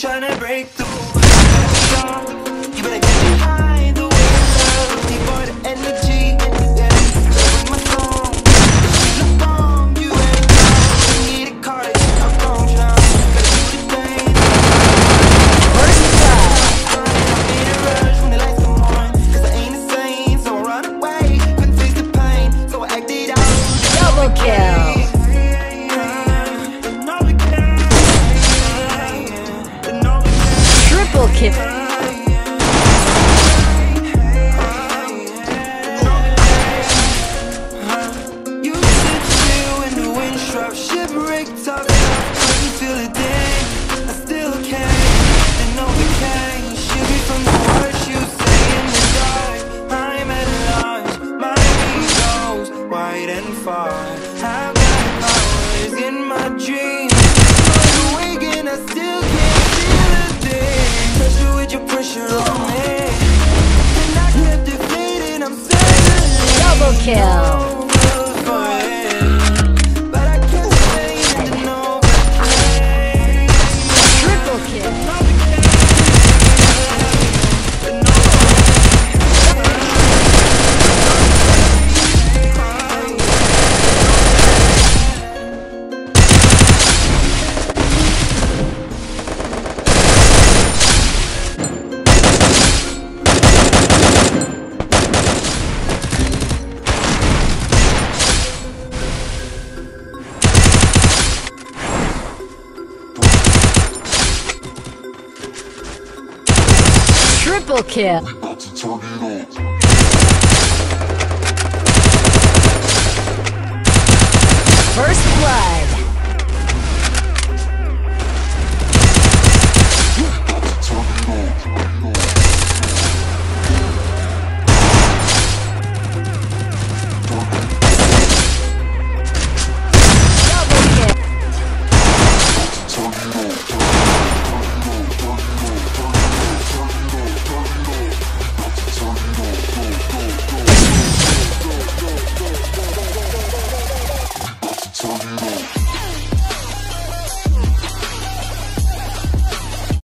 trying to break the break I feel I still can't, and no we can. From the words you say in the dark. I'm at large, my wide and far. I've got powers in my dreams. But awake and I still can't feel a thing Pressure with your pressure on me. And I can't defeat it, I'm Double kill. Triple kill.